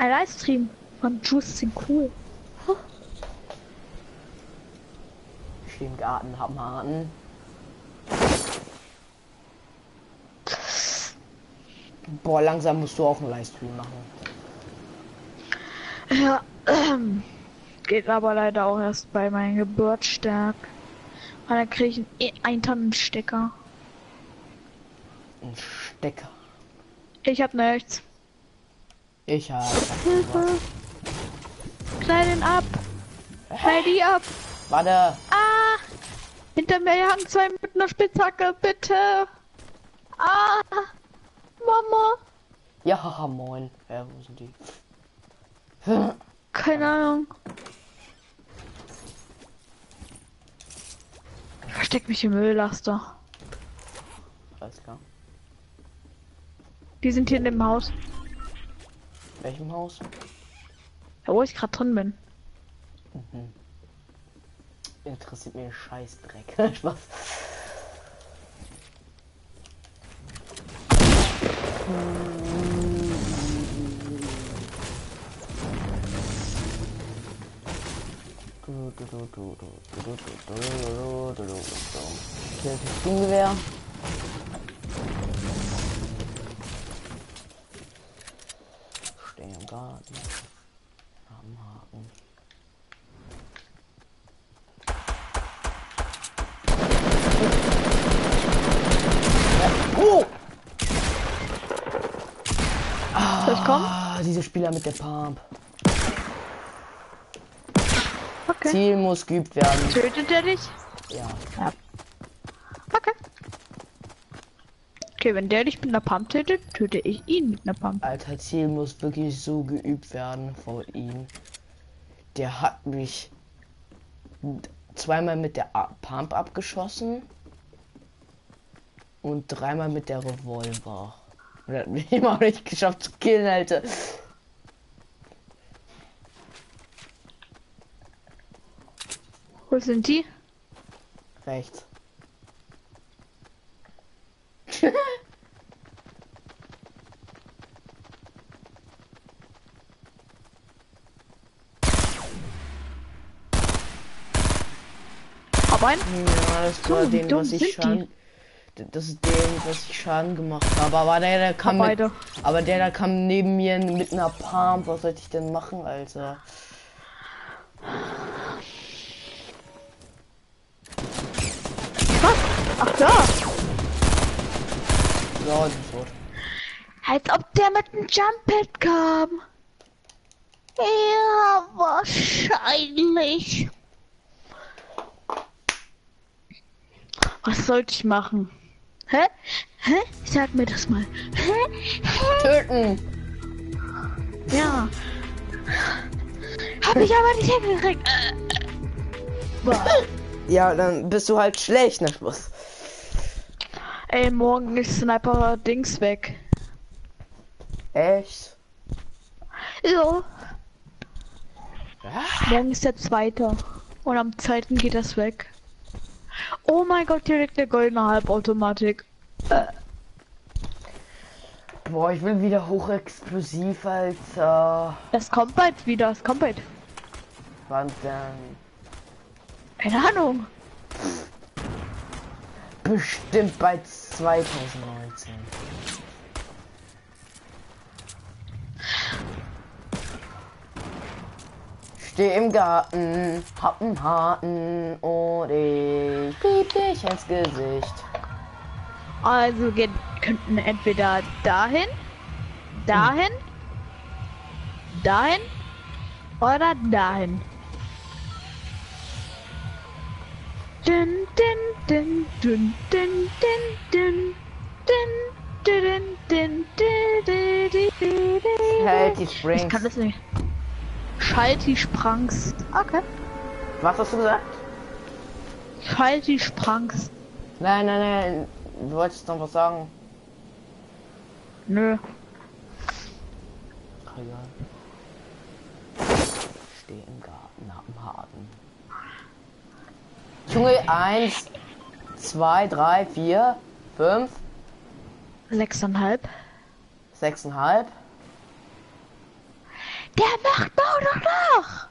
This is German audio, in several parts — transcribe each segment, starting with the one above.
Ein Livestream von Justin Cool. Im Garten, hab einen Harten. Boah, langsam musst du auch einen Livestream machen. Ja, ähm, geht aber leider auch erst bei meinem Geburtstag. Und dann kriege ich einen E- ein Tonnenstecker. Ein Stecker. Ich hab nichts. Ich hab. Hilfe! Den ab! Knall die ab! Warte. Ah! Hinter mir jagen zwei mit einer Spitzhacke, bitte! Ah! Mama! Ja, haha, moin. Ja, wo sind die? Keine Ahnung. Ich versteck mich im Müllaster. Alles klar. Die sind hier in dem Haus, Welchem Haus? da wo ich gerade drin bin. Interessiert mir Scheißdreck. Spaß. Hier ist ein Sturmgewehr. Stehen im Garten. Am Haken. Oh! Soll ich kommen? Ah, diese Spieler mit der Pump. Okay. Ziel muss geübt werden. Tötet er dich? Ja. Okay. Okay, wenn der dich mit einer Pump tötet, töte ich ihn mit einer Pump. Alter, Ziel muss wirklich so geübt werden vor ihm. Der hat mich zweimal mit der Pump abgeschossen und dreimal mit der Revolver. Und hat mich immer nicht geschafft zu killen, Alter. Wo sind die? Rechts. Hab einen? Ja, das war So, den, was ich die? Schaden. Das ist den, was ich Schaden gemacht habe. Aber der, der kam mit, aber der, da kam neben mir mit einer Pump. Was sollte ich denn machen, Alter? Was? Ach da! Bin tot. Als ob der mit einem Jump Pad kam. Ja, wahrscheinlich. Was sollte ich machen? Hä? Hä? Sag mir das mal. Hä? Hä? Töten! Ja. Hab ich aber nicht hingekriegt. Ja, dann bist du halt schlecht, ne Schluss. Ey, morgen ist Sniper Dings weg. Echt? Ja. Ja? Morgen ist der zweite. Und am zweiten geht das weg. Oh mein Gott, direkt der goldene Halbautomatik. Boah, ich will wieder hochexplosiv, Alter. Das kommt bald wieder, es kommt bald. Wann denn? Keine Ahnung. Bestimmt bei 2019. Steh im Garten, hab einen Harten und ich piep dich ins Gesicht. Also wir könnten entweder dahin, dahin, dahin oder dahin. Dun, dun, dun, dun, dun, dun, Hält die Springs. Ich kann das nicht. Schalt die Sprangs. Okay. Was hast du gesagt? Schalt die Sprangs. Nein, nein, nein. Du wolltest noch was sagen. Nö. Steh im Garten am Haken. Junge, eins, zwei, drei, vier, fünf, Sechseinhalb. sechseinhalb. Der macht Bau doch noch!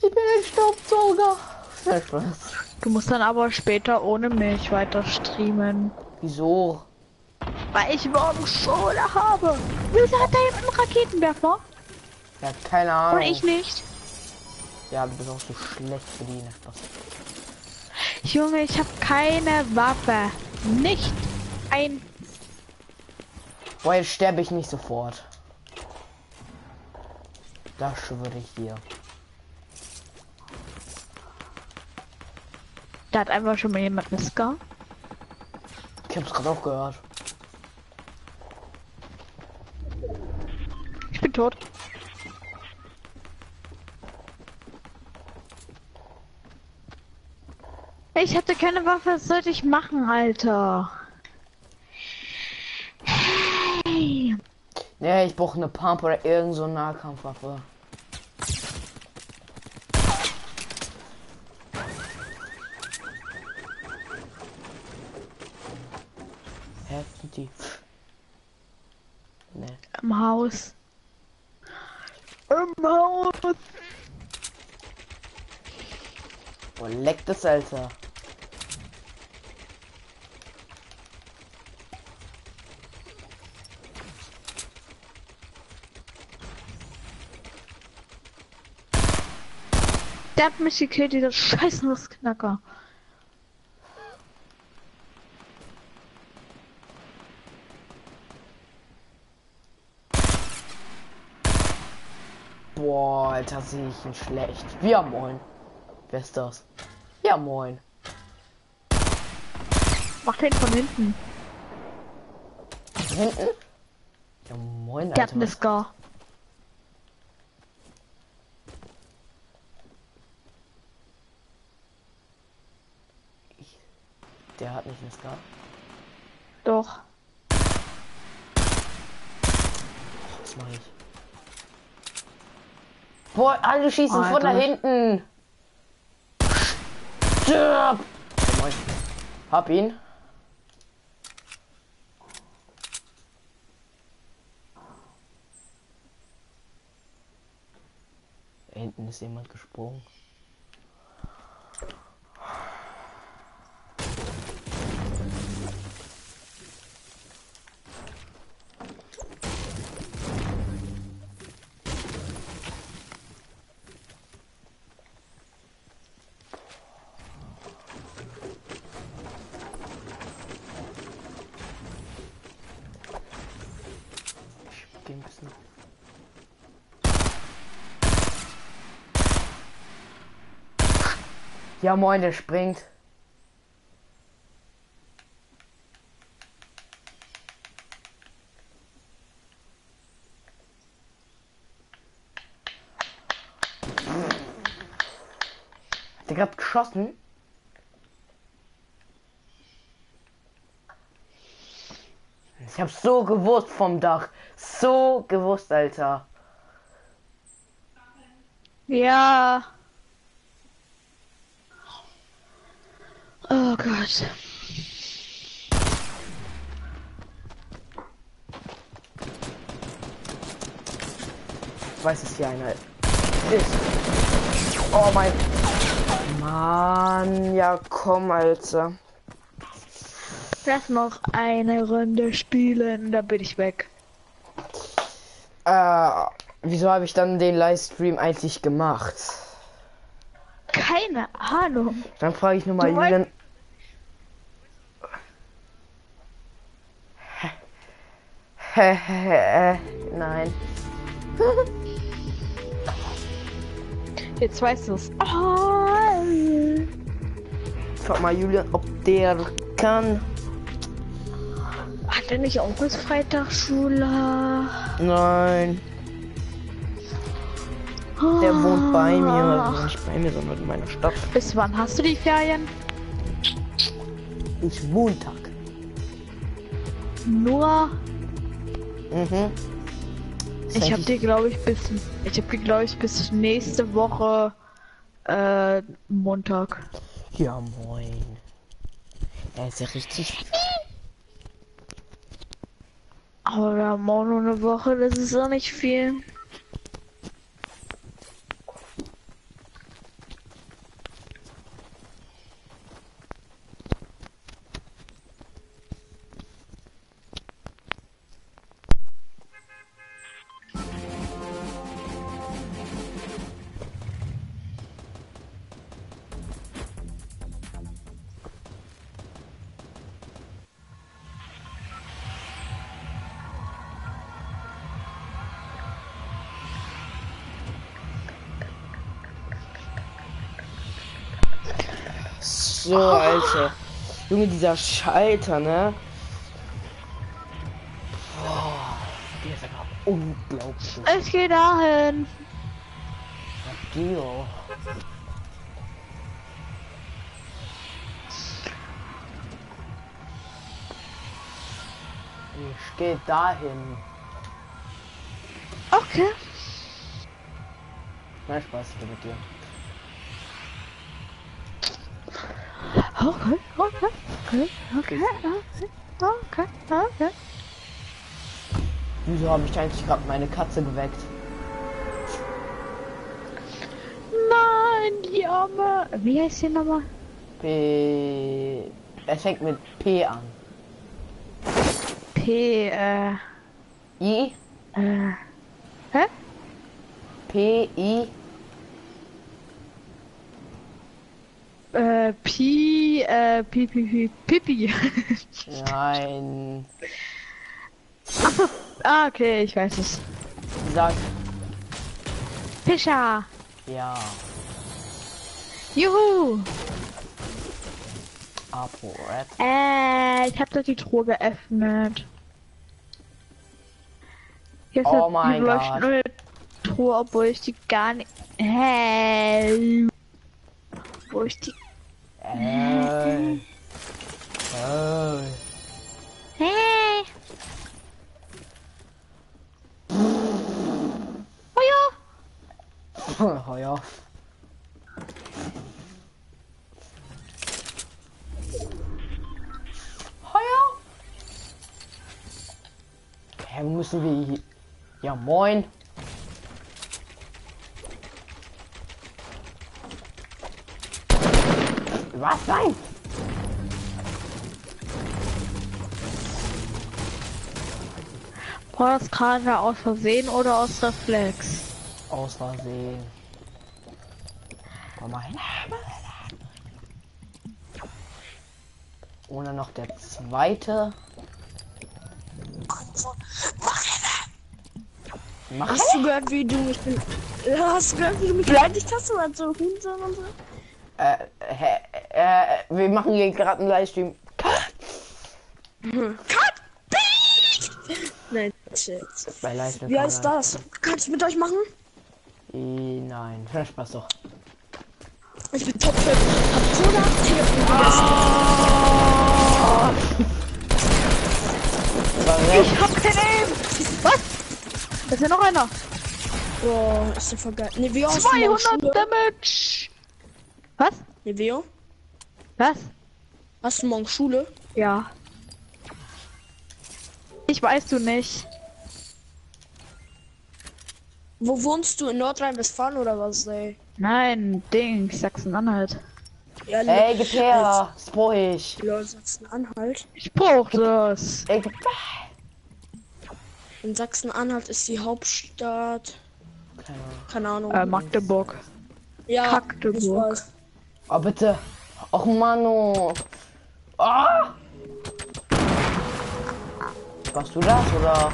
Ich bin ein Staubsauger. Spaß. Du musst dann aber später ohne mich weiter streamen. Wieso? Weil ich morgen Schule habe. Wieso hat da jemand einen Raketenwerfer? Ja, keine Ahnung. Und ich nicht. Ja, du bist auch so schlecht für die Spaß. Junge, ich habe keine Waffe. Nicht ein. Boah, jetzt sterbe ich nicht sofort. Das schwöre ich dir. Da hat einfach schon mal jemand eine Ska. Ich hab's gerade auch gehört. Ich bin tot. Ich hatte keine Waffe, was sollte ich machen, Alter? Hey. Nee, ich brauche eine Pump oder irgend so Nahkampfwaffe. Hä, sind die? Nee. Im Haus. Im Haus. Boah, leck das, Alter. Der hat mich gekillt, dieser scheiß Nussknacker. Boah, Alter, sehe ich ihn schlecht. Ja, moin. Wer ist das? Ja, moin. Mach den von hinten. Hinten? Ja, moin, Der hat Alter. eine was- Scar. Der hat nicht eine Scar. Doch. Was mache ich? Boah, alle schießen von da Alter. hinten. Stirb! Oh. Hab ihn. Da hinten ist jemand gesprungen. Ich geh ein bisschen. Ja moin, der springt. Der gerade geschossen? Ich hab so gewusst vom Dach. So gewusst, Alter. Ja. Oh Gott. Ich weiß, dass hier einer ist. Oh mein. Mann, ja komm, Alter. Lass noch eine Runde spielen, dann bin ich weg. Äh, wieso habe ich dann den Livestream eigentlich gemacht? Keine Ahnung. Dann frage ich nur mal Julian. Nein. Jetzt weißt du es. Oh. Frag mal Julian, ob der kann. Hat er nicht auch bis Freitag Schule? Nein. Der wohnt bei mir, also nicht bei mir, sondern in meiner Stadt. Bis wann hast du die Ferien? Bis Montag. Nur. Mhm. Ich habe dir glaube ich bis. Ich habe dir glaube ich bis nächste Woche äh, Montag. Ja, moin. Er ist ja richtig. Aber wir haben auch nur eine Woche, das ist auch nicht viel. So, Alter. Junge, dieser Schalter, ne? Boah, der ist einfach unglaublich. Ich gehe dahin. Geo. Ich gehe dahin. Okay. Nein, Spaß mit dir. Okay, okay, okay, okay, okay, okay. Wieso habe ich eigentlich gerade meine Katze geweckt? Nein, die Arme. Wie heißt die nochmal? P. Es fängt mit P an. P, äh, I. äh. Hä? P. I. Äh, Pi, äh, Pi, Pi, Pi, Pipi. Nein. ah, okay, ich weiß es. Sag Fischer. ja. Juhu. Apo. Äh, ich hab doch die Truhe geöffnet. Hier ist Oh eine mein Gott. Truhe, obwohl ich die gar nicht. Hey. Wo ich die. Äh. Äh. Hey. Oh ja. Oh ja. Heuer. Hä, wo müssen wir hier? Ja, moin. Was? Nein! War das gerade aus Versehen oder aus Reflex? Aus Versehen. Komm mal hin. Oder noch der zweite. Mach Hast du gehört, wie du mich Hast du gehört, wie du mich beleidigt hast oder so Hurensohn und so? Äh, hä, äh, wir machen hier gerade einen Livestream. Cut! Nein, shit. Bei Livestream. Wie heißt das? Kann ich mit euch machen? I, nein, Spaß doch. Ich bin top 5. Hab so nach Telefon gegessen. War Ich hab kein Aim! Was? Da ist ja noch einer. Boah, ist der voll geil. Morgen 200 Schule? Damage! Was? Neveo, Was? hast du morgen Schule? Ja. Ich weiß du nicht. Wo wohnst du? In Nordrhein-Westfalen oder was, ey? Nein, Ding, Sachsen-Anhalt. Ja, Ey, gib her. Das brauch ich. Lol, Sachsen-Anhalt. Ich brauch das. Ey, gib In Sachsen-Anhalt ist die Hauptstadt. Keine Ahnung. Keine Ahnung. Äh, Magdeburg. ja, Magdeburg. Oh, bitte. Och, Mano. Ah! Warst du das, oder?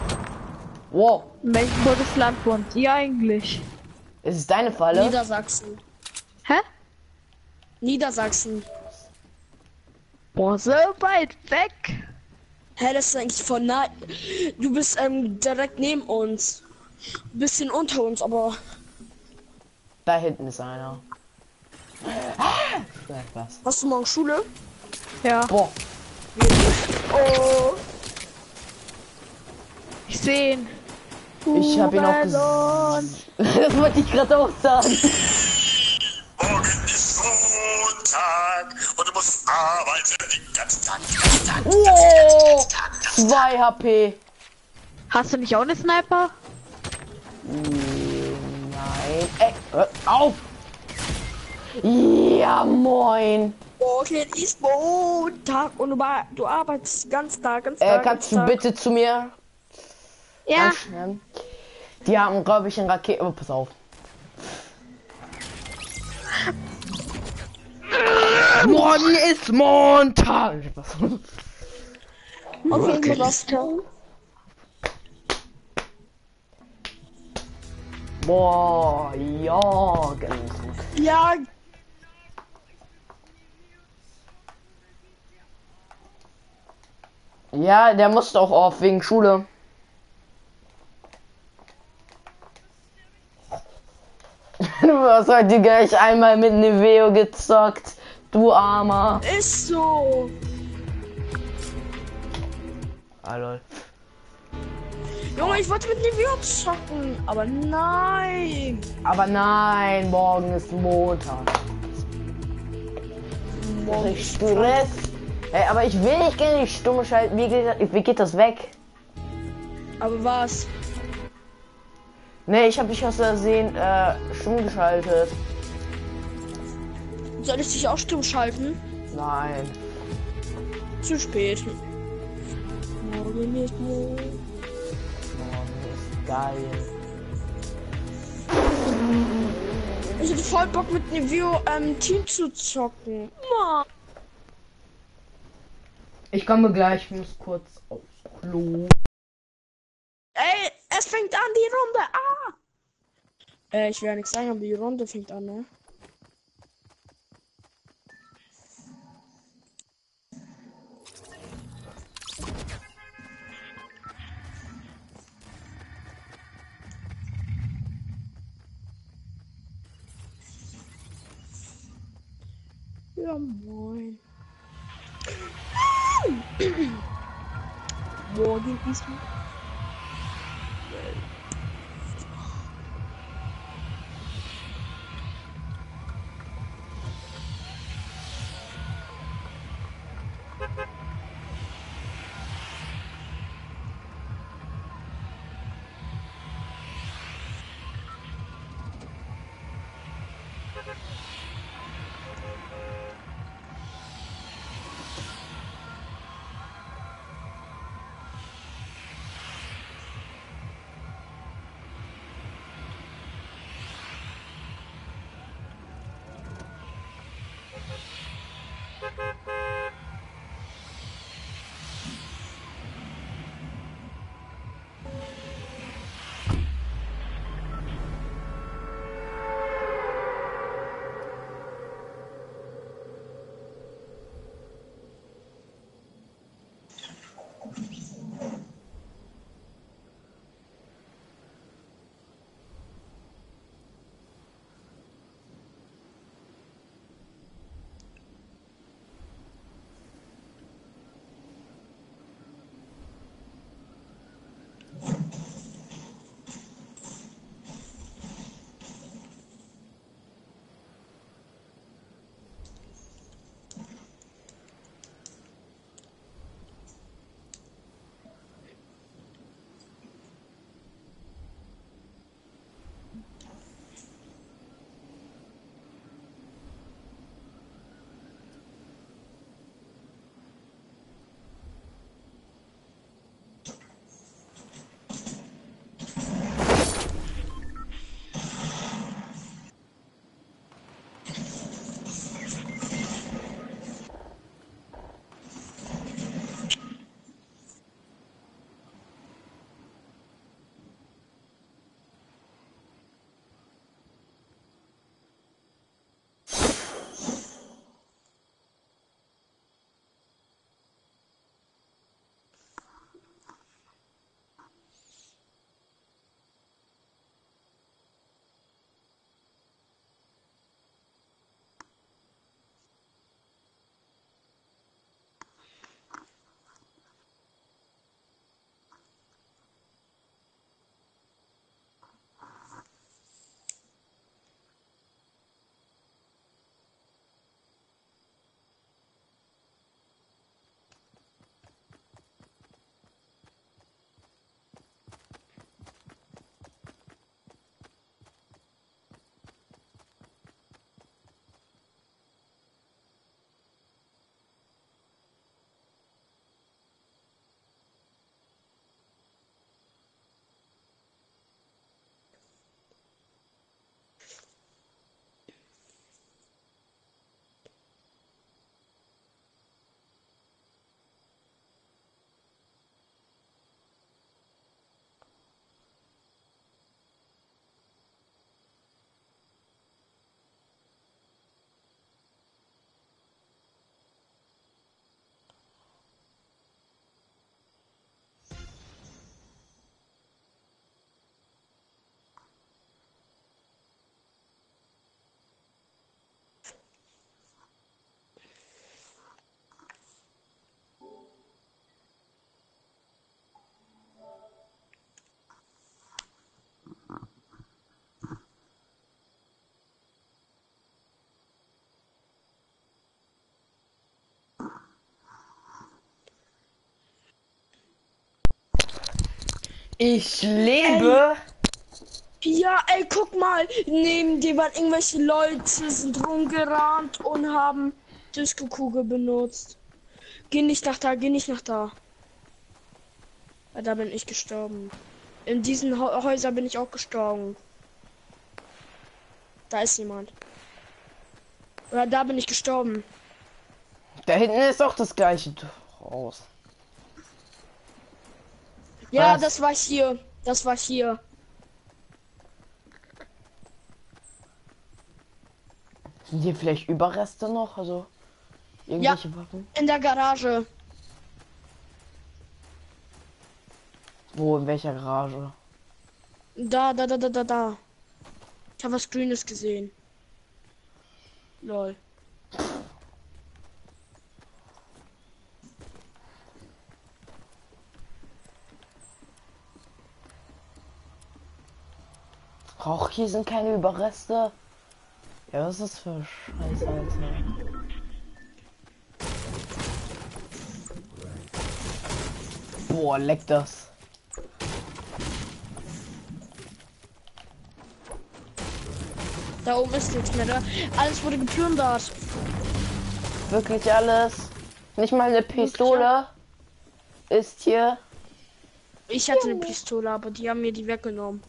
Wow. In welchem Bundesland wohnt ihr eigentlich? Ist es deine Falle? Niedersachsen. Hä? Niedersachsen. Boah, so weit weg. Hä, das ist eigentlich von nah. Du bist ähm, direkt neben uns. Bisschen unter uns, aber. Da hinten ist einer. Spaß. Hast du morgen Schule? Ja, Boah. Oh. ich seh ihn. Ich hab ihn auch gesehen. das wollte ich gerade auch sagen. Morgen ist Montag und du musst arbeiten. Oh, 2 HP. Hast du nicht auch eine Sniper? Nein. Ey, hör auf. Ja, moin. Okay, ist Montag und du, arbeitest ganz Tag, ganz Äh, Tag. kannst du Tag. bitte zu mir? Ja. Die haben, glaube ich, einen Raketen. Oh, pass auf. Morgen ist Montag. Okay, auf. Morgen. Ja, Ja, der muss doch auf wegen Schule. Du hast heute gleich einmal mit Neveo gezockt. Du Armer. ist so. Ah, lol. Junge, ich wollte mit Nevio zocken, aber nein. Aber nein, morgen ist Montag. Morgen Ich Stress. Ey, aber ich will nicht gerne die Stumme schalten. Wie geht, das- wie geht das weg? Aber was? Nee, ich habe mich aus Versehen äh, stumm geschaltet. Soll ich dich auch stumm schalten? Nein. Zu spät. Morgen ist Montag. Morgen ist geil. Ich hätte voll Bock mit Nevio ähm, Team zu zocken. Mann. Ich komme gleich, ich muss kurz aufs Klo. Ey, es fängt an die Runde. Ah! Äh, ich will ja nichts sagen, aber die Runde fängt an, ne? Ja, moin. Morgen ist Ich lebe. Ja, ey, guck mal. Neben dir waren irgendwelche Leute, sind rumgerannt und haben Disco-Kugel benutzt. Geh nicht nach da, geh nicht nach da. Weil da bin ich gestorben. In diesen Hä- Häuser bin ich auch gestorben. Da ist jemand. Oder da bin ich gestorben. Da hinten ist auch das gleiche Haus. Ja, Was? das war hier. Das war hier. Sind hier vielleicht Überreste noch? Also irgendwelche Waffen? In der Garage. Wo, in welcher Garage? Da, da, da, da, da, da. Ich habe was Grünes gesehen. Lol. Auch hier sind keine Überreste. Ja, was ist das für Scheiße, Alter? Boah, leck das. Da oben ist nichts mehr da. Alles wurde geplündert. Wirklich alles. Nicht mal eine Pistole ist hier. Ich hatte eine Pistole, aber die haben mir die weggenommen.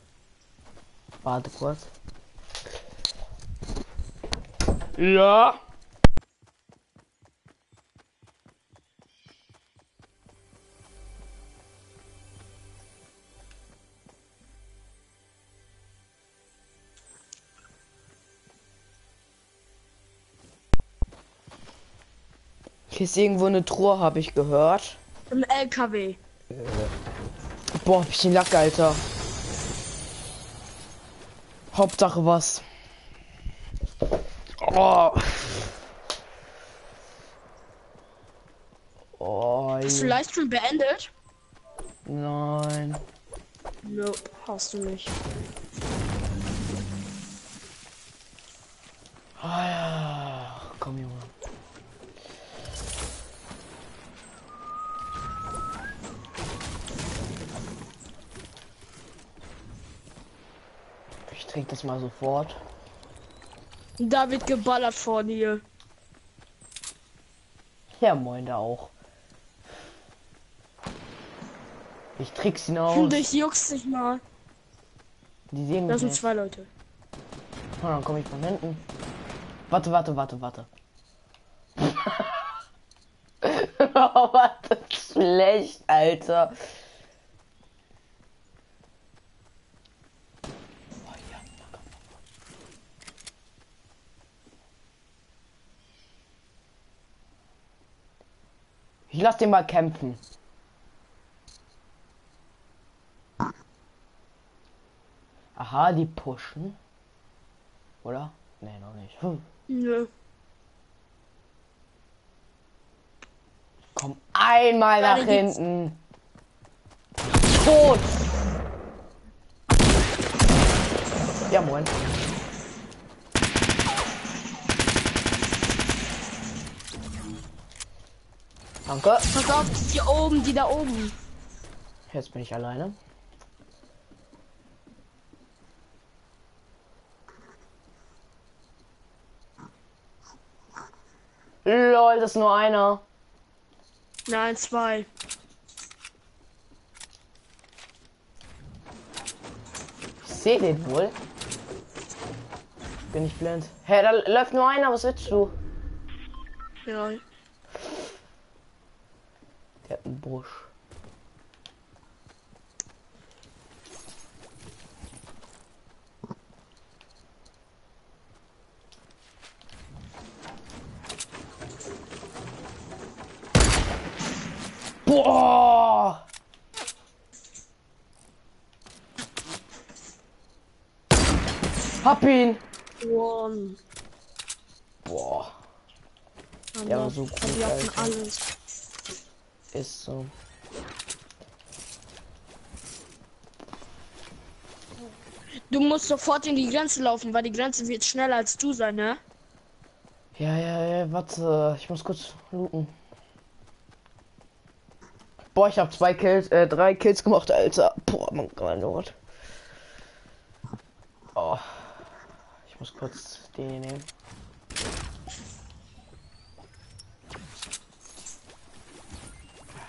Warte kurz. Ja. Hier ist irgendwo eine Truhe, habe ich gehört. Im LKW. Boah, hab ich den Lack, Alter. Hauptsache was. Oh. Oh, Hast du Livestream beendet? nein. Nope, hast du nicht. Ah, ja. Komm, Junge. Trinke das mal sofort. Da wird geballert vor dir. Ja, moin da auch. Ich trick's ihn aus. Ich juckst dich mal. Die sehen Da mich sind nicht. zwei Leute. Oh, dann komme ich von hinten. Warte, warte, warte, warte. oh, das schlecht, Alter. Oh, ja, na komm. Ich lass den mal kämpfen. Aha, die pushen. Oder? Nee, noch nicht. Hm. Nö. Komm einmal nach Gerade geht's. hinten. Tot. Ja, moin. Danke. Pass auf, hier oben, die da oben. Jetzt bin ich alleine. Lol, das ist nur einer. Nein, zwei. Ich sehe den wohl. Bin ich blind. Hä, da läuft nur einer, was willst du? Ja. Der hat einen Busch. Boah! Hab ihn! One. Boah, Ja, aber so gut, Alter. alles. Ist so. Du musst sofort in die Grenze laufen, weil die Grenze wird schneller als du sein, ne? Ja, ja, ja, warte, ich muss kurz looten. Boah, ich habe zwei Kills, äh, drei Kills gemacht, Alter. Boah, mein Gott. Oh. Ich muss kurz den nehmen.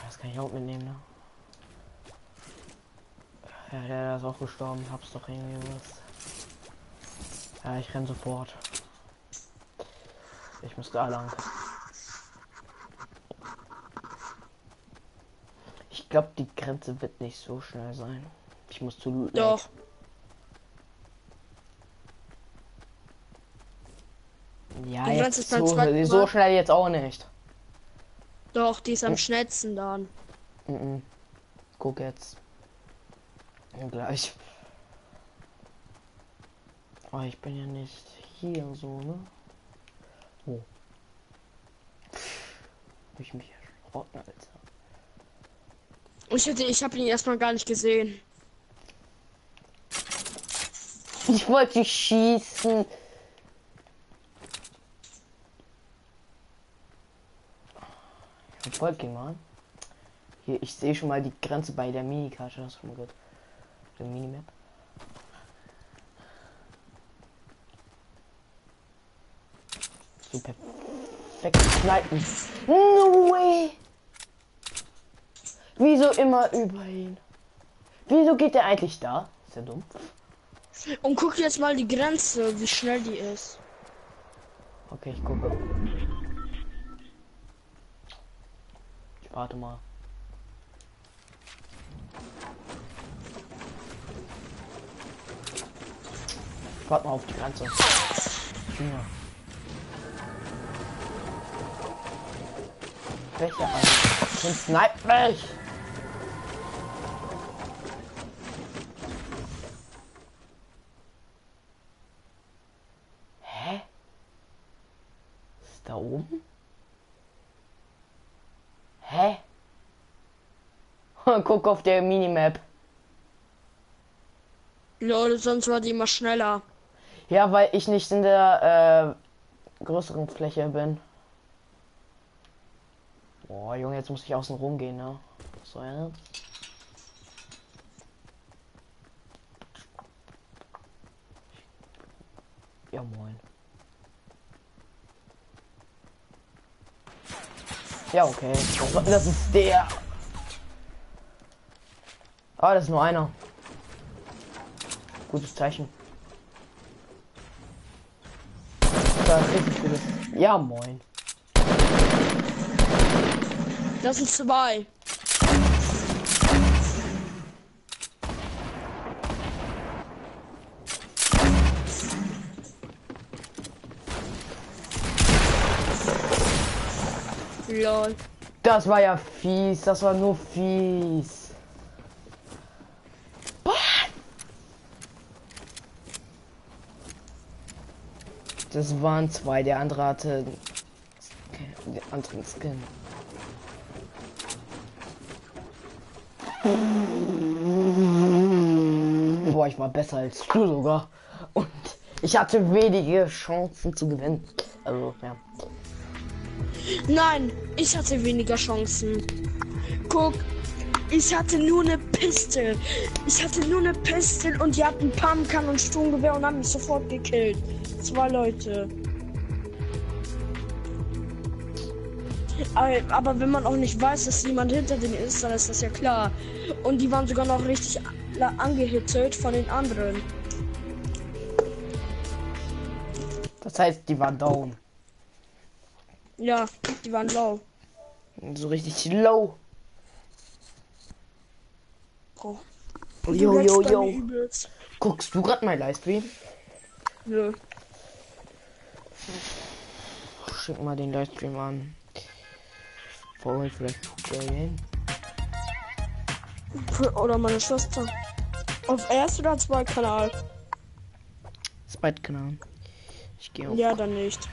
Das kann ich auch mitnehmen, ne? Ja, der ist auch gestorben. Hab's doch irgendwie was. Ja, ich renn sofort. Ich muss da lang. Ich glaube, die Grenze wird nicht so schnell sein. Ich muss zu. Doch. Ja, jetzt so, so schnell jetzt auch nicht. Doch, die ist am Hm. schnellsten dann. Mhm. Guck jetzt. Ja, gleich. Oh, ich bin ja nicht hier so, ne? Oh. Hab ich mich erschrocken, Alter. Ich hätte, ich habe ihn erstmal gar nicht gesehen. Ich wollte schießen. Ihn mal. Hier, ich sehe schon mal die Grenze bei der Minikarte. Das ist schon mal gut. Der Minimap. Super. Perfekt snipen. No way! Wieso immer über ihn? Wieso geht der eigentlich da? Ist ja dumm. Und guck jetzt mal die Grenze, wie schnell die ist. Okay, ich gucke. Ich warte mal. Warte mal auf die Grenze. Ja. Welcher ein? Den snipe mich! Hä? Ist da oben? Hä? Guck auf der Minimap. Leute, sonst war die immer schneller. Ja, weil ich nicht in der äh, größeren Fläche bin. Boah, Junge, jetzt muss ich außen rum gehen, ne? So, ja. Ja, moin. Ja, okay. Das ist der. Ah, das ist nur einer. Gutes Zeichen. Das ist richtig gutes. Ja, moin. Das sind zwei. Lol. Das war ja fies. Das war nur fies. Das waren zwei. Der andere hatte den anderen Skin. Boah, ich war besser als du sogar. Und ich hatte wenige Chancen zu gewinnen. Also, ja. Nein, ich hatte weniger Chancen. Guck, ich hatte nur eine Pistole. Ich hatte nur eine Pistole und die hatten Pumpgun und Sturmgewehr und haben mich sofort gekillt. Zwei Leute. Aber wenn man auch nicht weiß, dass jemand hinter denen ist, dann ist das ja klar. Und die waren sogar noch richtig angehitzelt von den anderen. Das heißt, die waren down. Ja, die waren low. So richtig low. Oh. Jo, jo, jo. Guckst du gerade mein Livestream? Nö. Schick mal den Livestream an. Vorhin vielleicht Julian. Oder meine Schwester. Auf erst oder zwei Kanal? Zweitkanal. Ich gehe. Ja, dann nicht.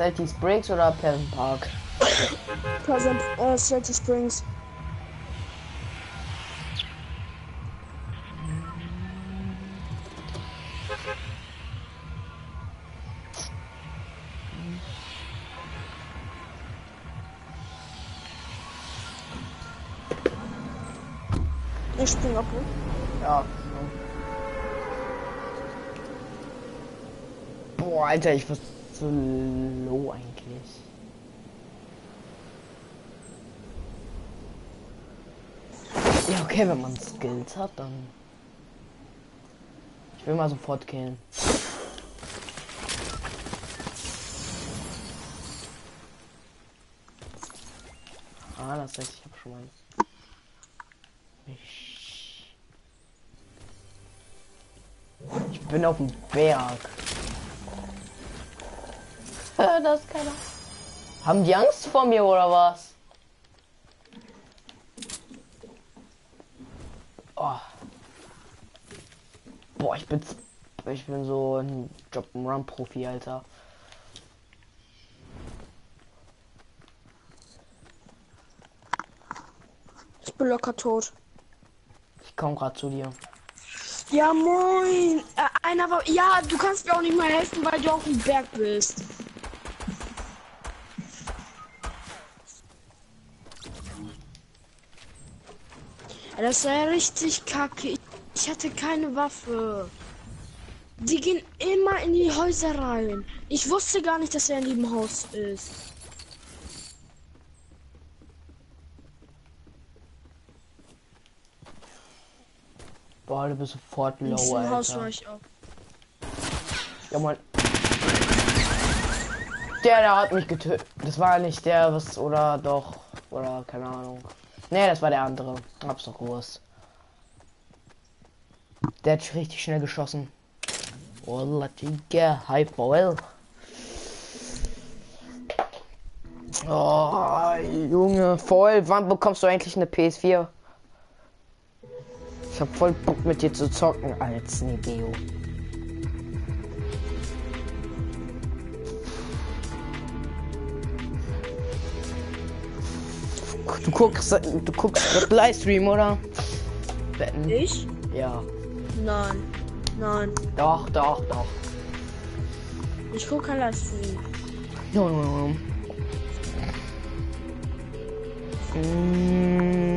Salty Springs oder Pleasant Park? Pleasant äh, Salty Springs. Ich spring ab, ne? Ja. Boah, Alter, ich wusste so low eigentlich. Ja, okay, wenn man Skills hat, dann. Ich will mal sofort killen. Ah, das heißt, ich habe schon mal. Ich ich bin auf dem Berg. Äh, das ist keiner. Haben die Angst vor mir oder was? Oh. Boah, ich bin ich bin so ein Run Profi, Alter. Ich bin locker tot. Ich komme gerade zu dir. Ja, moin. Äh, einer war. Ja, du kannst mir auch nicht mal helfen, weil du auf dem Berg bist. Das war ja richtig kacke. Ich, hatte keine Waffe. Die gehen immer in die Häuser rein. Ich wusste gar nicht, dass er in dem Haus ist. Boah, du bist sofort In low, diesem Haus war Alter. ich auch. Ja, Mann. Der, der hat mich getötet. Das war nicht der, was, oder doch, oder keine Ahnung. Nee, das war der andere. Hab's doch gewusst. Der hat richtig schnell geschossen. Oh, Digga, hi, voll. Oh, Junge, voll. Wann bekommst du eigentlich eine PS4? Ich hab voll Bock mit dir zu zocken als Nibeo. Du guckst, du guckst Livestream, oder? Wetten? Ich? Ja. Nein. Nein. Doch, doch, doch. Ich gucke kein Livestream. Ja. Mm.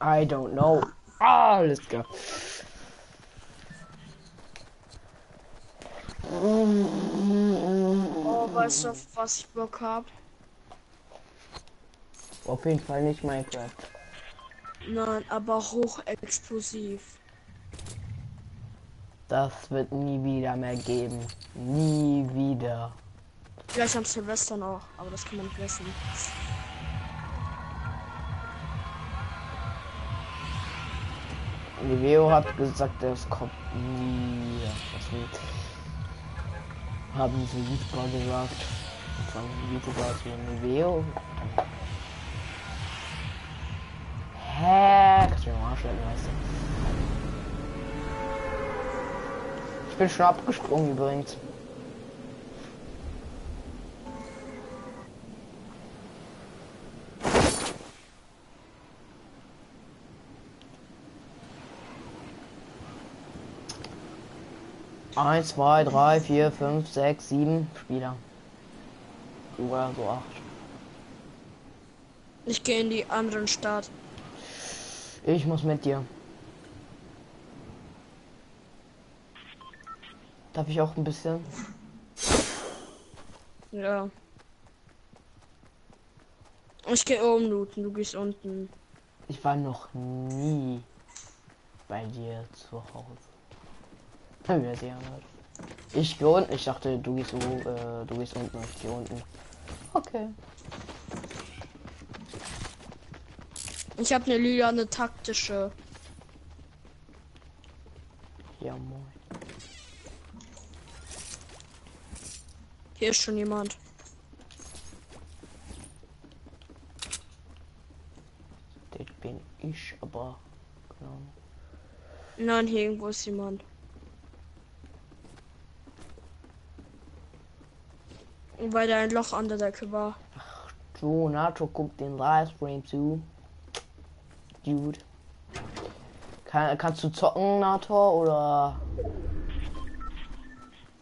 I don't know. Ah, alles klar. Oh, weißt du, auf was ich Bock hab? Auf jeden Fall nicht Minecraft. Nein, aber hochexplosiv. Das wird nie wieder mehr geben. Nie wieder. Vielleicht am Silvester noch, aber das kann man nicht wissen. Niveo hat gesagt, es kommt nie wird, haben sie YouTuber gesagt. Von YouTuber zu Niveo. Hä? Kannst du mir mal anschalten, weißt du? Ich bin schon abgesprungen übrigens. Eins, zwei, drei, vier, fünf, sechs, sieben Spieler. Oder so acht. Ich gehe in die anderen Stadt. Ich muss mit dir. Darf ich auch ein bisschen? Ja. Ich gehe oben looten, du gehst unten. Ich war noch nie bei dir zu Hause. Wir sehen halt. Ich gehe unten. Ich dachte, du gehst, äh, du gehst unten. Ich gehe unten. Okay. Ich habe eine lila, eine taktische. Ja, moin. Hier ist schon jemand. Das bin ich, aber. Genau. Nein, hier irgendwo ist jemand. Weil da ein Loch an der Decke war. Du, Nacho guckt den Livestream zu. Dude. Kann, kannst du zocken, Nator, oder?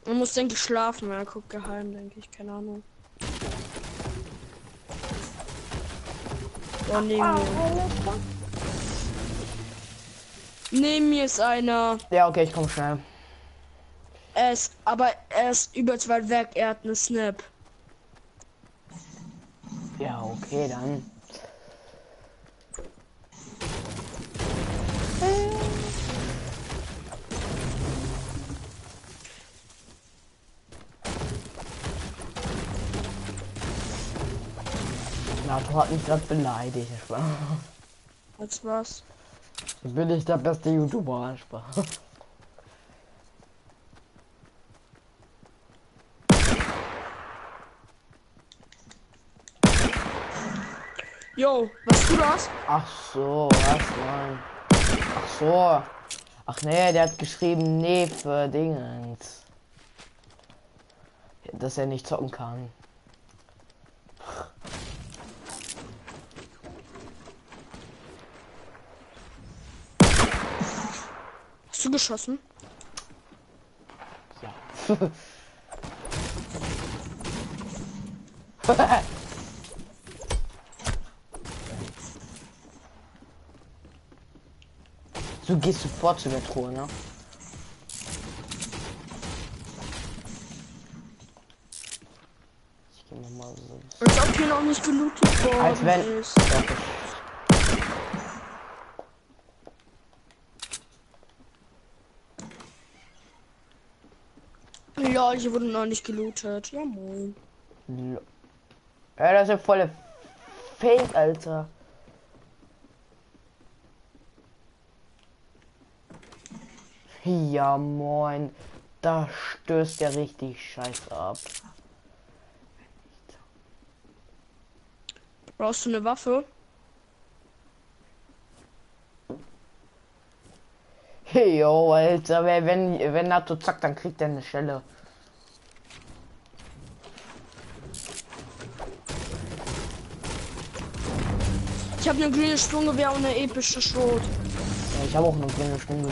Man muss, denke ich, schlafen. Er guckt geheim, denke ich. Keine Ahnung. Oh, neben mir. Neben mir ist einer. Ja, okay, ich komme schnell. Er ist, aber er ist übelst weit weg. Er hat eine Snap. Ja, okay, dann. Nato hat mich gerade beleidigt. Spaß. Als was? Bin ich der beste YouTuber? Spaß. Yo, was du das? Ach so, was man? Ach so. Ach nee, der hat geschrieben, nee, für Dingens. Dass er nicht zocken kann. Hast du geschossen? Ja. du gehst sofort zu der Truhe, ne? Ich geh noch mal so. Als ob hier noch nicht gelootet worden Als wenn. ist. Ich- Ja, hier wurde noch nicht gelootet. Ja, moin. Lo- Ja, das ist ja volle Fake, Alter. Ja, moin. Da stößt ja richtig scheiße ab. Brauchst du eine Waffe? Jo, Alter, wer- wenn, wenn Nato zackt, dann kriegt er eine Schelle. Ich habe eine grüne Sprunggewehr und eine epische Schrot. Ja, ich habe auch eine grüne Stunde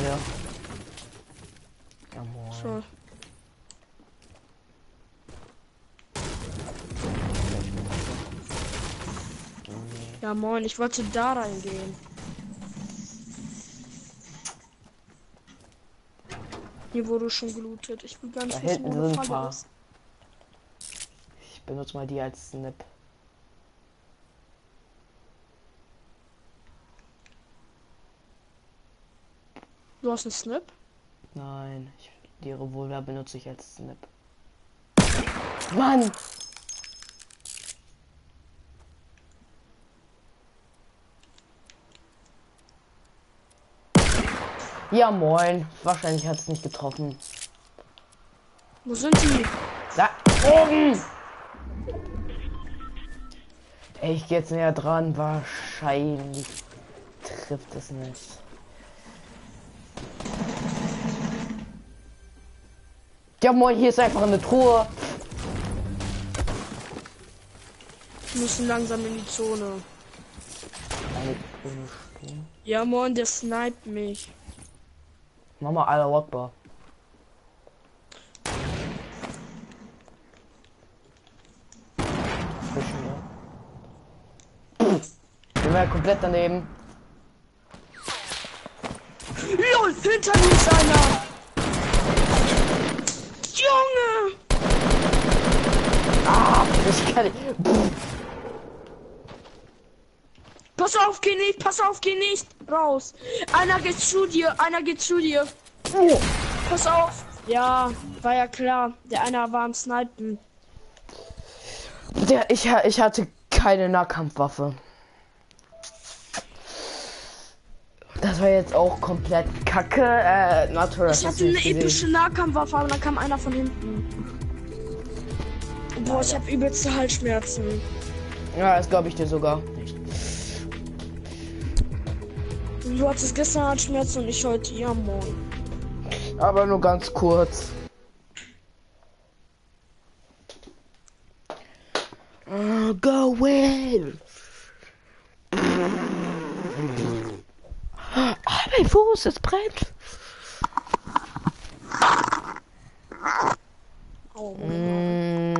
Ja, moin. So. Ja, moin, ich wollte da reingehen. Hier wurde schon gelootet. Ich will gar nicht hinten sind ein paar. ist. Ich benutze mal die als Snap. Du hast einen Snap? Nein, ich, die Revolver benutze ich als Snap. Mann! Ja, moin. Wahrscheinlich hat es nicht getroffen. Wo sind die? Da oben! Ey, ich gehe jetzt näher dran. Wahrscheinlich trifft es nicht. Ja, moin, hier ist einfach eine Truhe. Wir müssen langsam in die Zone. Ja, moin, der sniped mich. Allah Akbar. Zwischen, ne? Sind wir komplett daneben. LOL, hinter mir ist einer! Junge! Ah, ich kann nicht. Pff, Pass auf, geh nicht, pass auf, geh nicht! Raus! Einer geht zu dir, einer geht zu dir. Oh. Pass auf! Ja, war ja klar. Der einer war am Snipen. Der, ich, ich hatte keine Nahkampfwaffe. Das war jetzt auch komplett kacke. Äh, natürlich. Ich hatte eine epische Nahkampfwaffe, aber dann kam einer von hinten. Boah, ich habe übelste Halsschmerzen. Ja, das glaube ich dir sogar. Nicht. Du hattest gestern Halsschmerzen und ich heute. Ja, moin. Aber nur ganz kurz. Uh, go away. Fuß, es brennt. Aua, meine,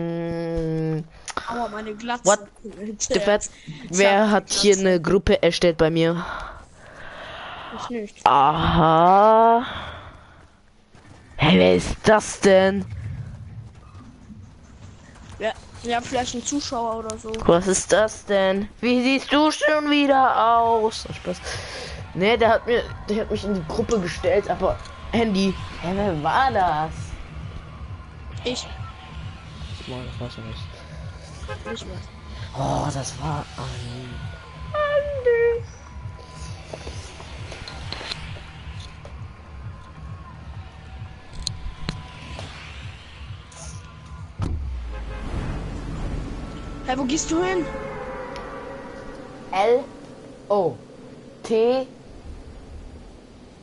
Mm, Aua, meine Glatze. What the fuck? Wer hat hier eine Gruppe erstellt bei mir? Ich nicht. Aha. Hey, wer ist das denn? Ja, ja, vielleicht ein Zuschauer oder so. Was ist das denn? Wie siehst du schon wieder aus? Ach, Spaß. Nee, der hat mir, der hat mich in die Gruppe gestellt, aber Handy. Hä, wer war das? Ich. Boah, das war's nicht. Nicht mehr. Oh, das war Anni. Hey, wo gehst du hin? L O T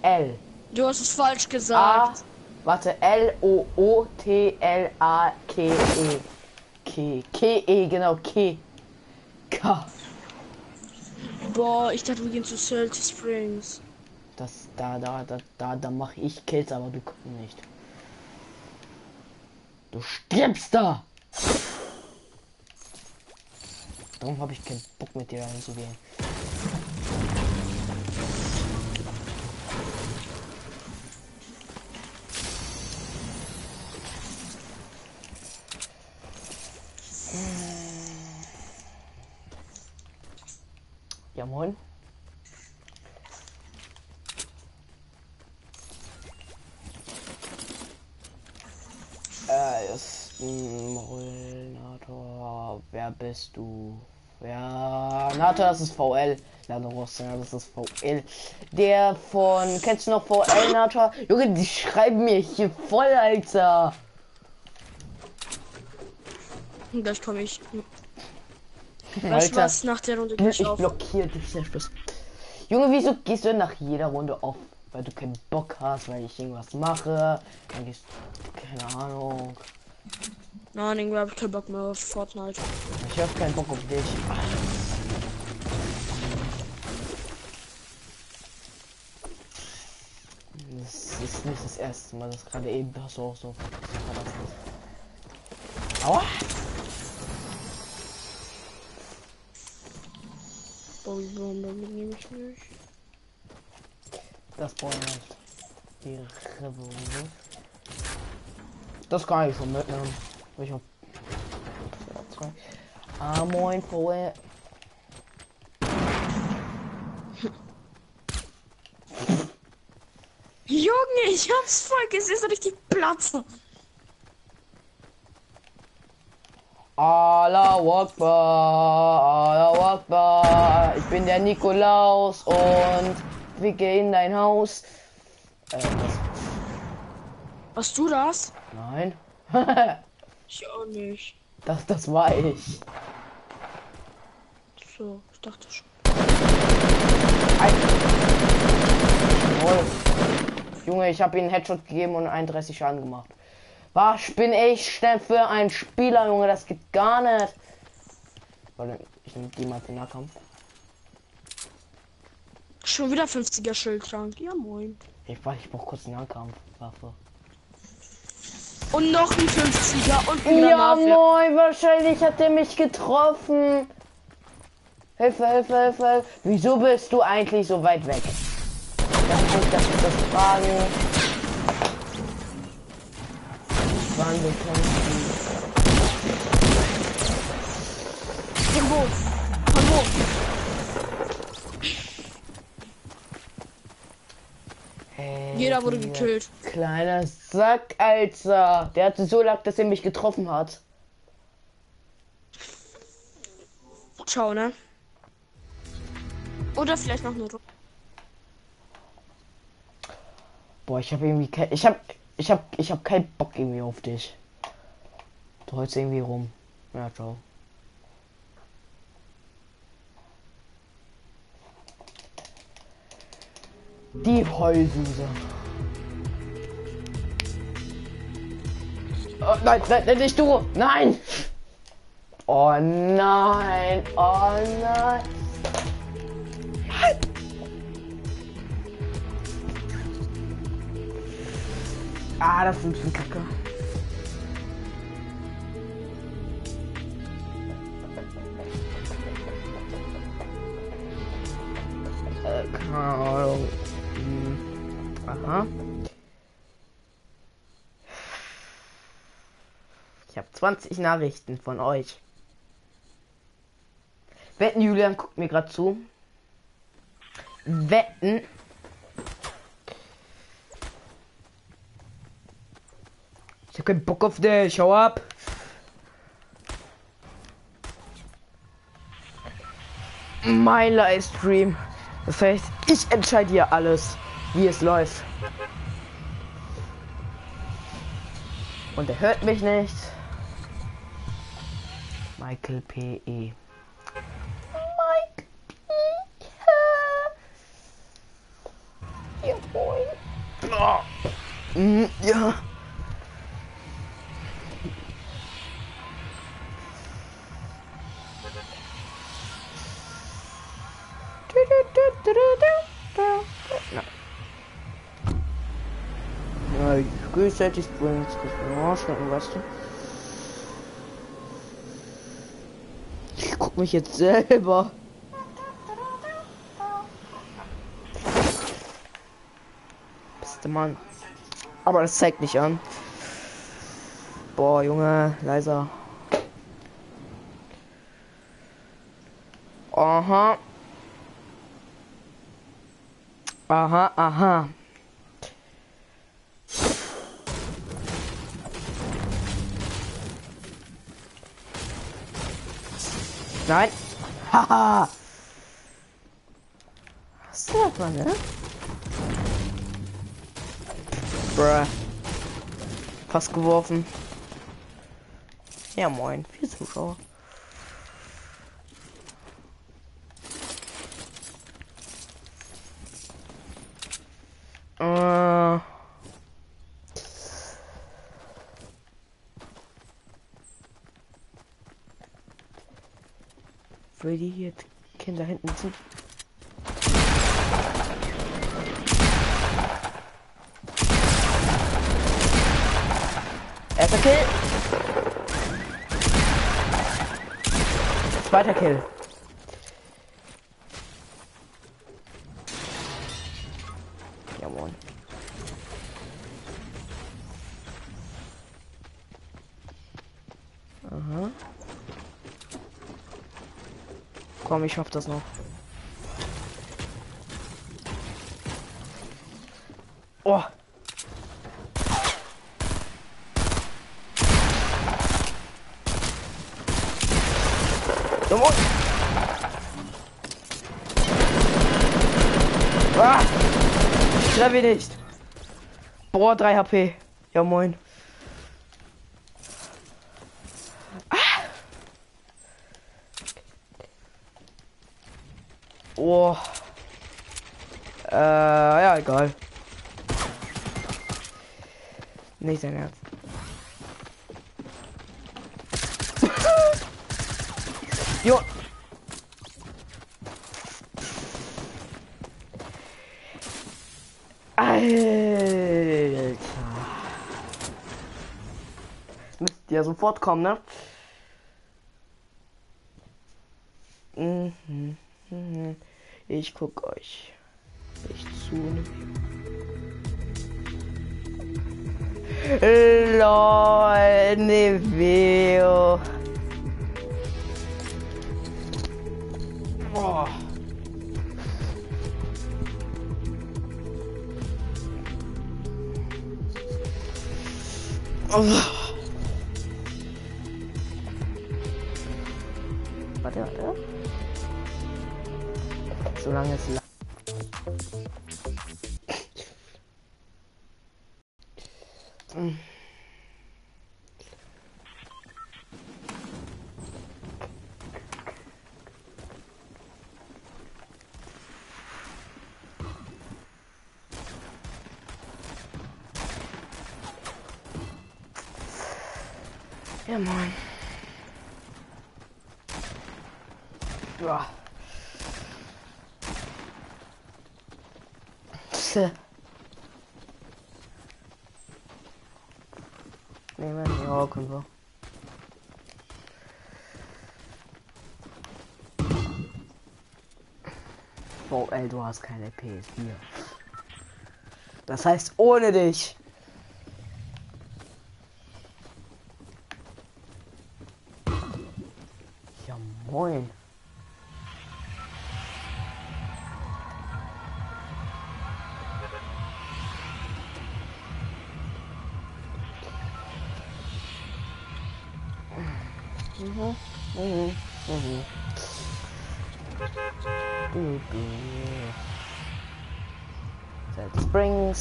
L Du hast es falsch A gesagt. Warte, L O O T L A K E K K E genau K K Boah, ich dachte, wir gehen zu Salty Springs. Das da da da da da mache ich Kills, aber du nicht. Du stirbst da. Darum habe ich keinen Bock mit dir reinzugehen. Ja moin. Äh, ist ein Rollnator. Wer bist du? Ja, Nato, das ist VL. Ja, das ist VL. Der von, kennst du noch VL, Nato? Junge, die schreiben mir hier voll, Alter. Gleich komme ich. Weißt du was? Nach der Runde ich ich auf. blockiere dich, sehr Spaß. Junge, wieso gehst du nach jeder Runde auf? Weil du keinen Bock hast, weil ich irgendwas mache. Dann gehst keine Ahnung. Nein, irgendwie hab ich keinen Bock mehr auf Fortnite. Ich hab keinen Bock auf dich. Das ist nicht das erste Mal, das gerade eben hast du auch so verlassen. Aua! Bombe nehme ich nicht. Das brauche ich nicht. Die Revolution. Das kann ich schon mitnehmen. Ich. Ah, moin, vorher. Junge, ich hab's voll gesehen, so richtig platzen. Allahu Akbar, Allahu Akbar. Ich bin der Nikolaus und wir gehen in dein Haus. Äh, Warst du das? nein. Ich auch nicht. das, das war ich. So, ich dachte schon. Jawohl. Junge, ich habe ihm einen Headshot gegeben und 31 Schaden gemacht. Was bin ich schnell für ein Spieler, Junge? Das geht gar nicht. Warte, ich nehme die mal den Nahkampf. Schon wieder 50er Schildtrank. Ja, moin. Ich warte, ich brauche kurz einen Nahkampfwaffe. Und noch ein 50er und ein Ja, moin, wahrscheinlich hat er mich getroffen. Hilfe, Hilfe, Hilfe. Hilfe. Wieso bist du eigentlich so weit weg? Das ist das, das Fragen. Wann bekommst Von wo? Von wo? Hey, Jeder wurde gekillt. Kleiner Sack, Alter. Der hatte so lag, dass er mich getroffen hat. Ciao, ne? Oder vielleicht noch eine Runde. Boah, ich habe irgendwie ich habe ich habe ich habe keinen Bock irgendwie auf dich. Du holst irgendwie rum. Ja, ciao. Die Heulsuse. Oh, nein, nein, nein, nicht du! Nein! Oh nein! Oh nein! Ah, das ist ein kacke. Äh. Aha. Ich habe 20 Nachrichten von euch. Wetten, Julian guckt mir gerade zu. Wetten. Ich hab keinen Bock auf dich, schau ab. Mein Livestream. Das heißt, ich entscheide hier alles, wie es läuft. Und er hört mich nicht. Michael P.E. Mike P.E. Ja, moin. Oh. Mm, ja. Ja, frühzeitig bringt es weißt du? Ich guck mich jetzt selber. Beste Mann. Aber das zeigt nicht an. Boah, Junge, leiser. Aha. Aha, aha. Nein. Haha. Was ist das, Mann, ne? Bruh. Pass geworfen. Ja, moin. Vier Zuschauer. Die hier Kinder hinten sind? Erster Kill. Zweiter Kill. Ja, moin. Aha. Komm, ich schaff das noch. Oh. Ja, moin. Ah. Ich treffe nicht. Boah, 3 HP. Ja, moin. Oh. Äh, ja, egal. Nicht sein Ernst. Jo. Alter. Müsst ihr sofort kommen, ne? Mhm. Mhm. Ich guck euch nicht zu. LOL, Neveo. Oh. Können wir. Boah, ey, du hast keine PS4. Das heißt ohne dich.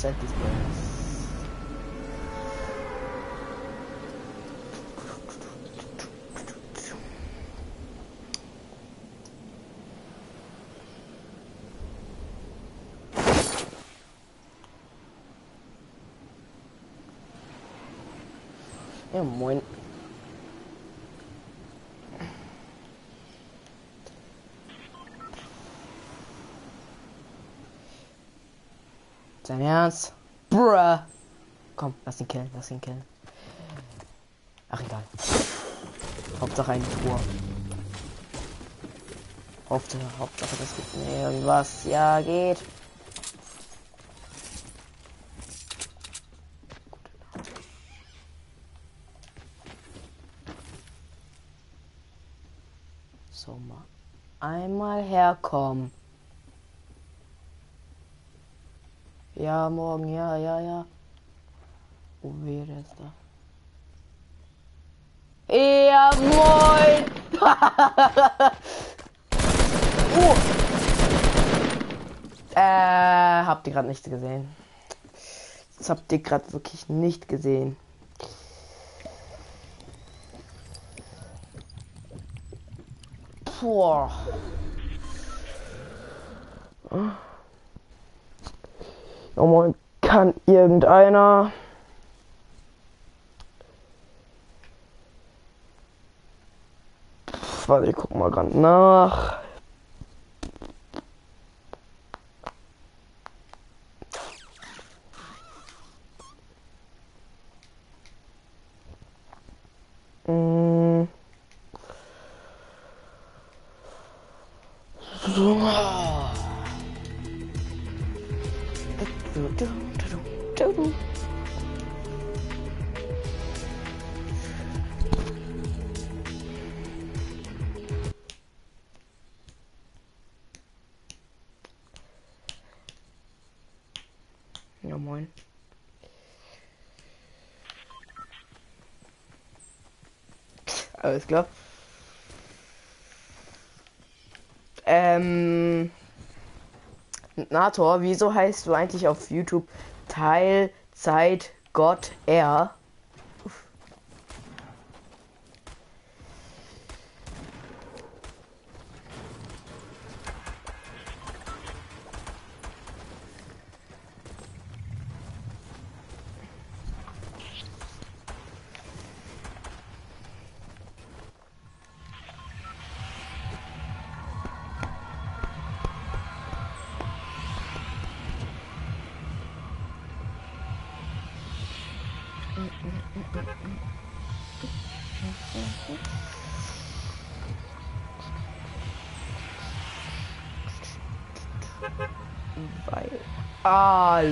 Set the springs. Ja, moin. Dein Ernst? Bruh. Komm, lass ihn killen, lass ihn killen. Ach, egal. Hauptsache ein Tor. Hauptsache, Hauptsache, das gibt mir irgendwas. Ja, geht. So, mal einmal herkommen. Ja, morgen, ja, ja, ja. Wo wäre es da? Ja, moin! oh. Äh, habt ihr gerade nicht gesehen? Das habt ihr gerade wirklich nicht gesehen. Boah. Oh moin, kann irgendeiner. Pff, Warte, ich guck mal gerade nach. Ähm. Nator, wieso heißt du eigentlich auf YouTube Teil Zeit Gott R?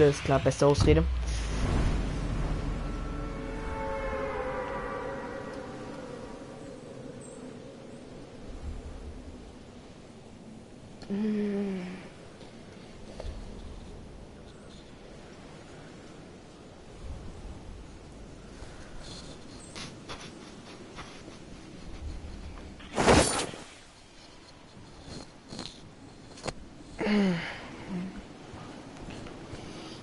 Alles klar, beste Ausrede.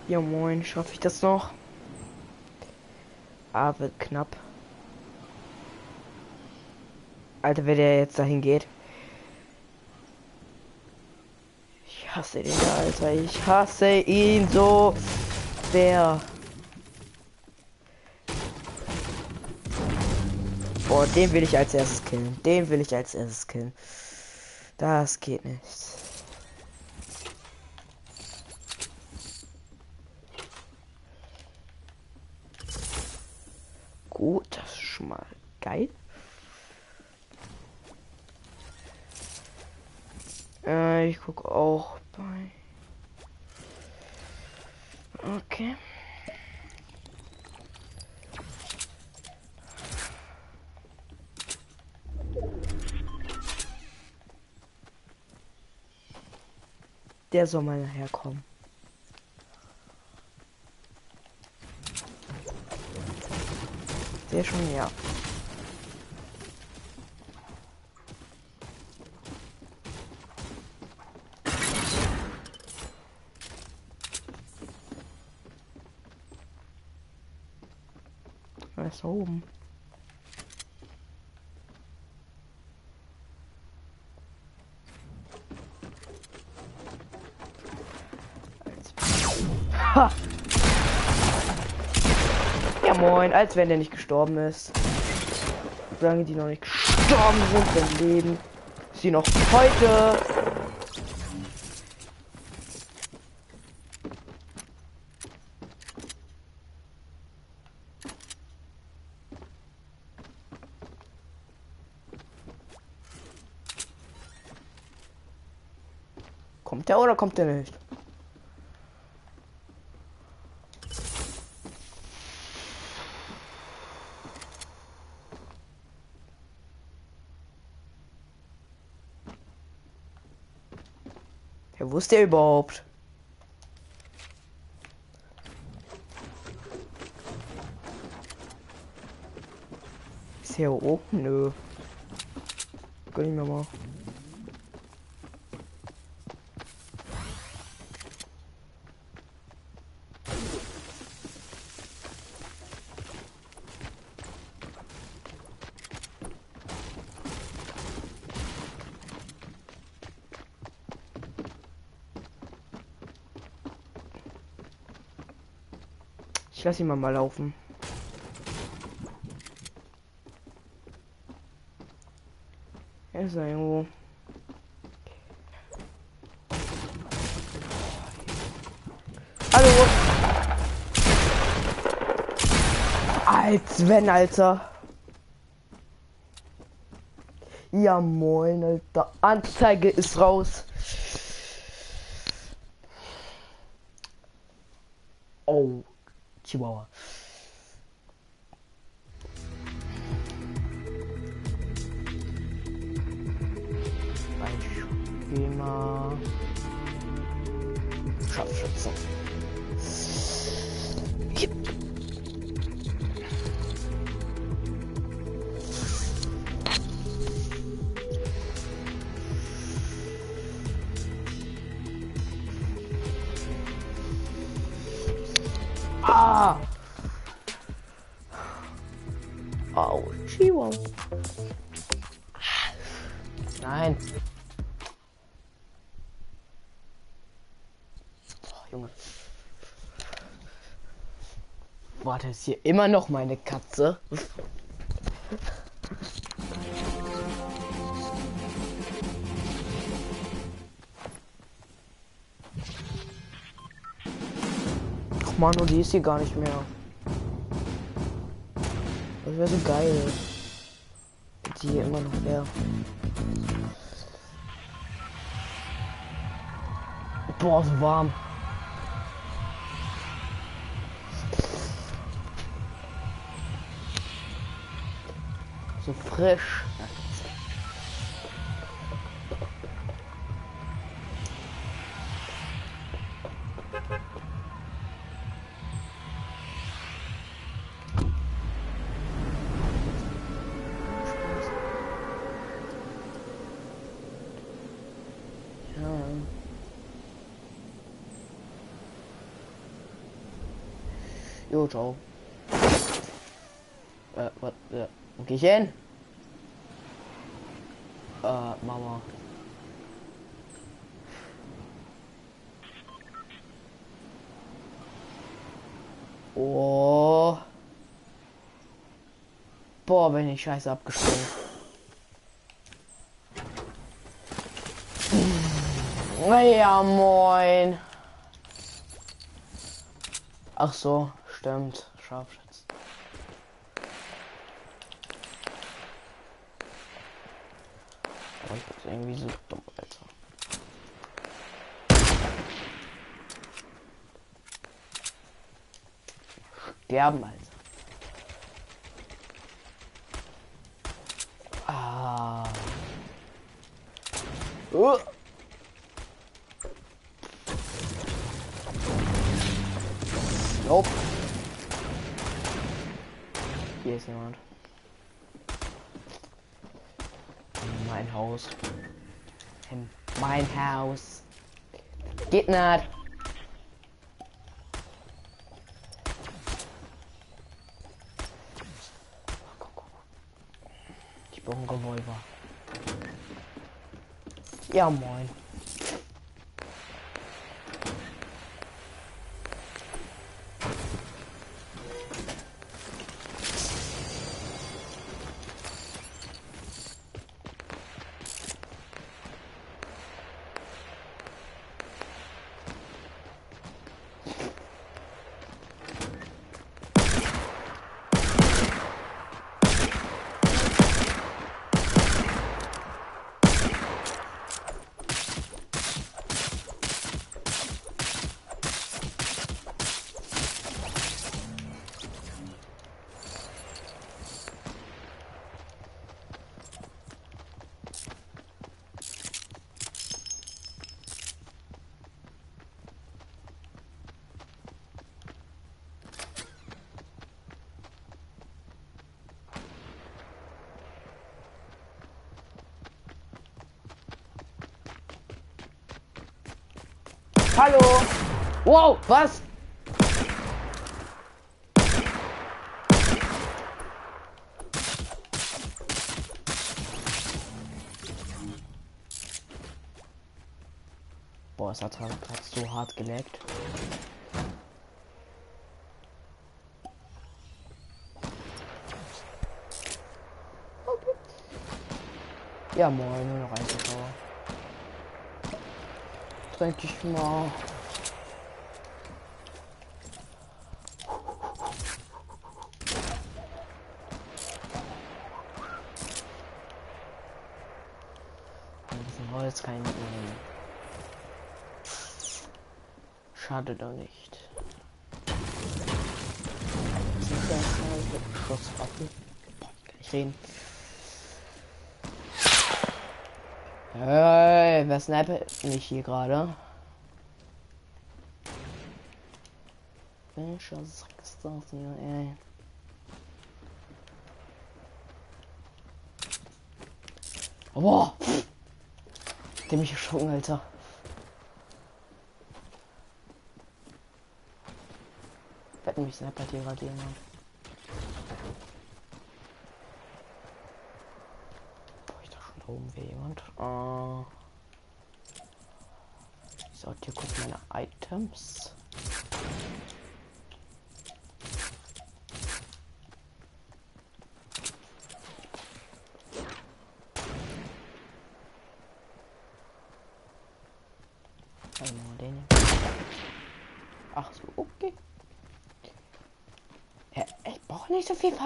Ja moin, schaffe ich das noch? Wird knapp. Alter, wer der jetzt dahin geht. Ich hasse den Alter. Ich hasse ihn so. Wer? Boah, den will ich als erstes killen. Den will ich als erstes killen. Das geht nicht. Gut, das ist schon mal geil. Äh, ich gucke auch bei. Okay. Der soll mal herkommen. Der schon, ja. Da oben. Moin, als wenn der nicht gestorben ist. Solange die noch nicht gestorben sind, wenn leben sie noch heute. Kommt der oder kommt der nicht? Überhaupt? Ist der oben? Nö. Gönn. Lasse ihn mal, mal laufen. Er ist da irgendwo. Hallo. Als wenn, Alter. Ja moin, Alter. Anzeige ist raus. Oh. Chihuahua. Ich geh mal. Scharfschützen. Hier. Ah! Warte, ist hier immer noch meine Katze? Ach man, und die ist hier gar nicht mehr. Das wäre so geil. Die hier immer noch wäre. Boah, so warm. So frisch. Jo, ciao. Wo geh ich hin? Äh, Mama. Oh. Boah, bin ich scheiße abgesprungen. Ja, moin. Ach so, stimmt. Scharfschütz. Irgendwie so dumm, Alter. Sterben, Alter. Ah. Uh. Nope. Hier ist jemand. Mein house. In mein Haus. Geht nicht. Ich brauche einen Revolver. Ja, moin. Wow, was? Boah, es hat gerade so hart geleckt. Ja, moin, nur noch ein Zuschauer. Tränk ich mal. Kann ich nehmen. Schade doch nicht. Das Schusswaffen? Ich reden. Hey, wer snipert mich hier gerade? Welcher Sack ist das ey? Boah! Der mich erschrocken, Alter. Wetten mich snipert hier gerade jemand. Boah, ich dachte schon da oben wäre jemand. Ich sollte hier kurz meine Items. Nicht so viel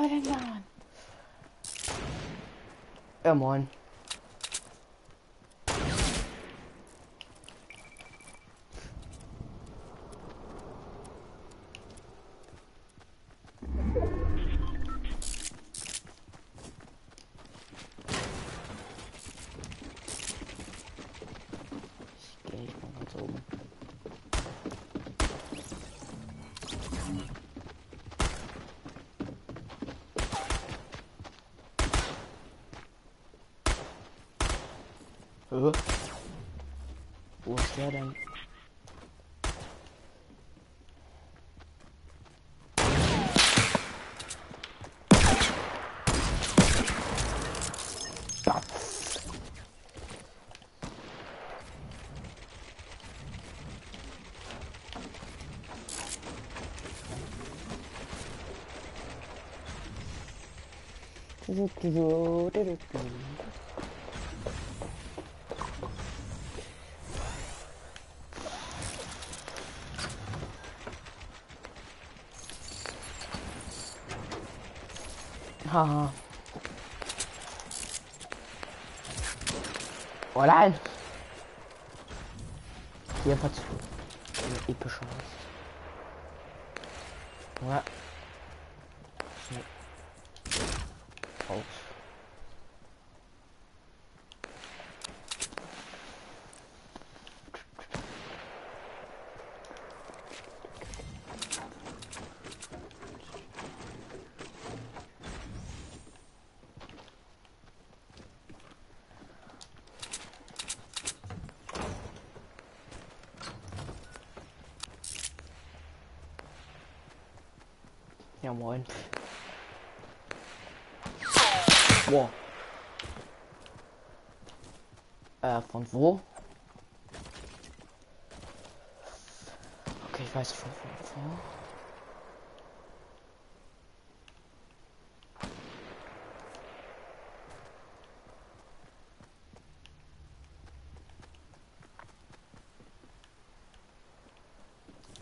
Haha. Oh nein! Hat eine epische Chance. Ja. Aus. Ja, moin. Wow. Äh, von wo? Okay, ich weiß von wo.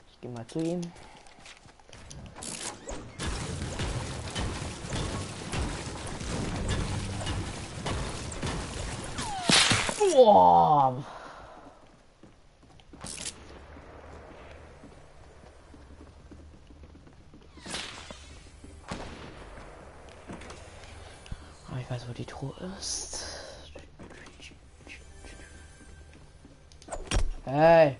Ich gehe mal zu ihm. Boah. Ah, Ich weiß, wo die Truhe ist. Hey.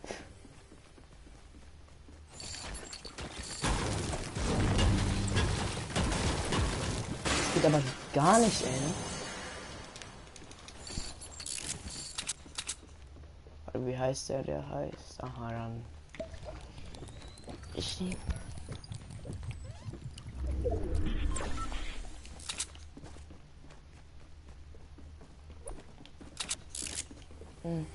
Das geht aber gar nicht, ey. Wie heißt der, der heißt? Aha, dann. Ich nehm. Mhm.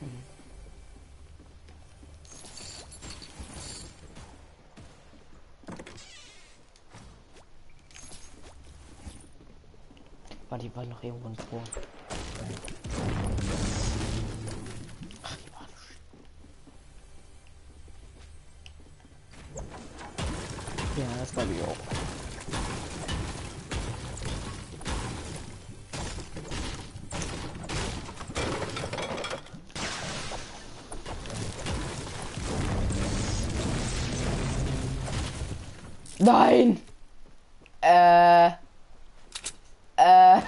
War die war noch irgendwo ein. Nein! Äh. Äh.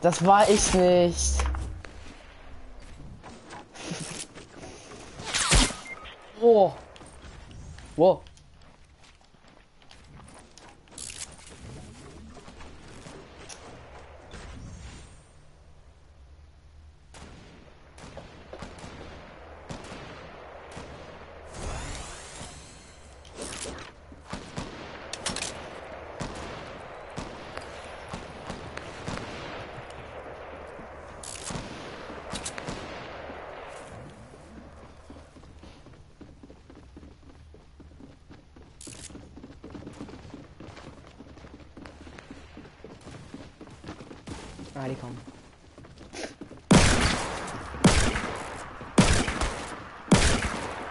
Das war ich nicht. Oh. Wow. Ah, die kommen.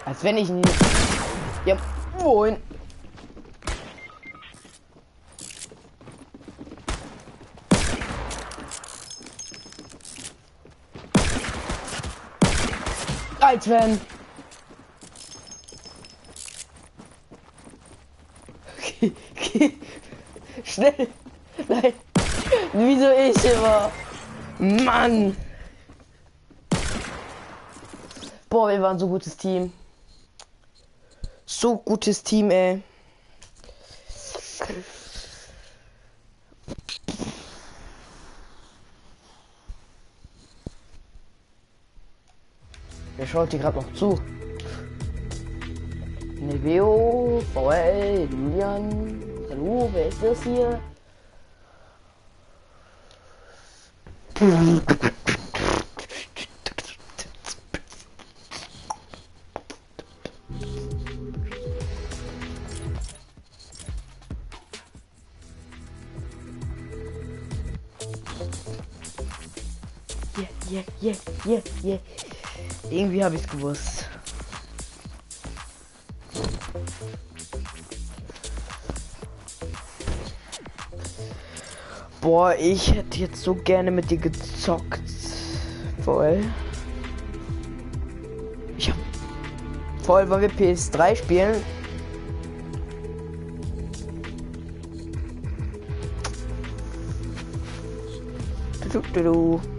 Als wenn ich nicht. Ja, wohin? Als wenn. Schnell. Nein. Wieso ich immer? Mann. Boah, wir waren so gutes Team. So gutes Team, ey. Wer schaut hier gerade noch zu? Neveo, VL, Julian. Hallo, wer ist das hier? Yeah, yeah. Irgendwie habe ich es gewusst. Boah, ich hätte jetzt so gerne mit dir gezockt. Voll. Ich hab. Voll, wollen wir PS3 spielen? Du, du, du.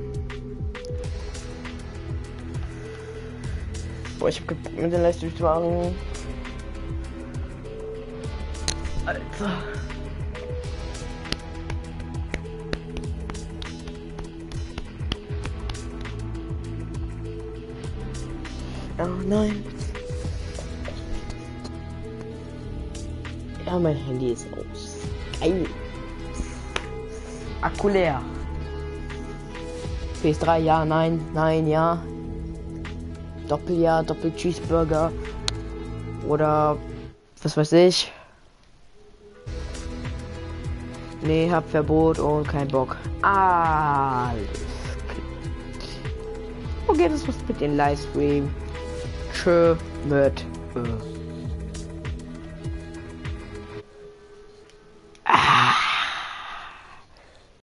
Boah, ich hab mit den zu machen. Alter. Oh nein. Ja, mein Handy ist aus. Geil. Akku leer. PS3, ja, nein, nein, ja. Doppeljahr, Doppel-Cheeseburger. Oder was weiß ich. Nee, hab Verbot und kein Bock. Alles klar. Okay, das war's mit dem Livestream. Tschö mit. Äh.